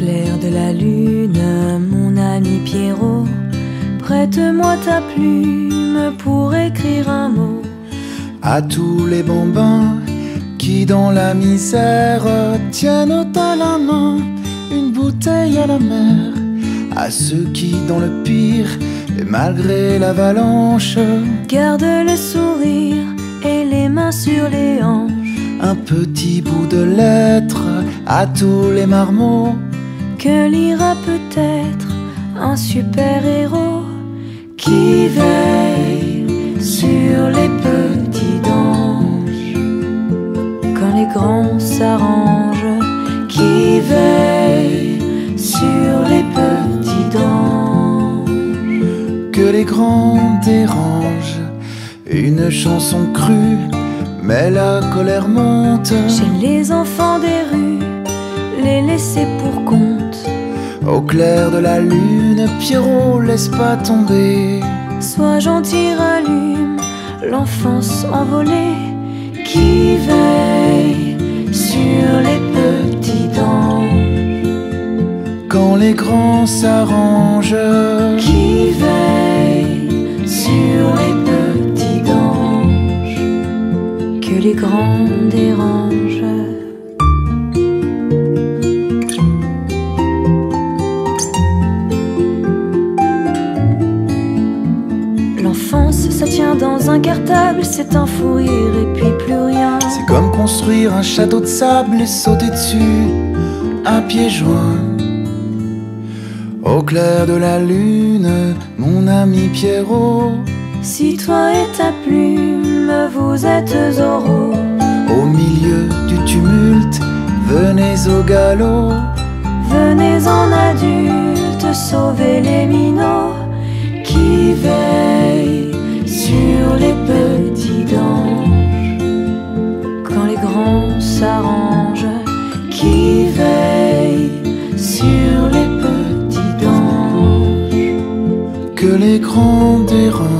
de la lune, mon ami Pierrot, prête-moi ta plume pour écrire un mot. À tous les bambins qui dans la misère tiennent à la main une bouteille à la mer. À ceux qui dans le pire et malgré l'avalanche Garde le sourire et les mains sur les hanches. un petit bout de lettre à tous les marmots que lira peut-être un super-héros qui veille sur les petits d'anges. Quand les grands s'arrangent, qui veille sur les petits d'anges. que les grands dérangent. Une chanson crue, mais la colère monte. Chez les enfants des rues, laisser pour compte. Au clair de la lune, Pierrot, laisse pas tomber. Sois gentil, rallume l'enfance envolée qui veille sur les petits d'anges. Quand les grands s'arrangent, Qui veille sur les petits d'anges. Que les grands dérangent. Ça tient dans un cartable, c'est un fou rire et puis plus rien. c'est comme construire un château de sable et sauter dessus à pieds joints. Au clair de la lune, mon ami Pierrot, Si toi et ta plume, vous êtes oraux, au milieu du tumulte, venez au galop. venez en adulte sauver les les grands dirons